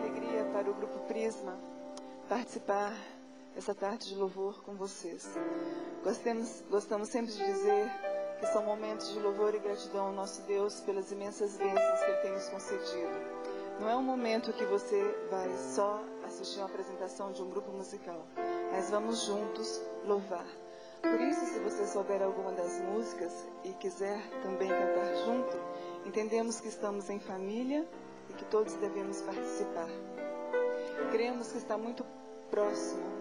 Alegria para o Grupo Prisma participar dessa tarde de louvor com vocês. Gostamos, gostamos sempre de dizer que são momentos de louvor e gratidão ao nosso Deus pelas imensas bênçãos que Ele tem nos concedido. Não é um momento que você vai só assistir uma apresentação de um grupo musical, mas vamos juntos louvar. Por isso, se você souber alguma das músicas e quiser também cantar junto, entendemos que estamos em família e que todos devemos participar. Cremos que está muito próximo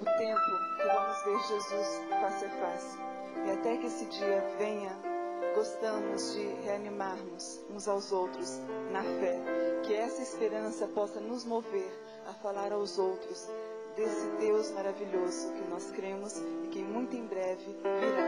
o tempo que vamos ver Jesus face a face. E até que esse dia venha, gostamos de reanimarmos uns aos outros na fé. Que essa esperança possa nos mover a falar aos outros desse Deus maravilhoso que nós cremos e que muito em breve virá.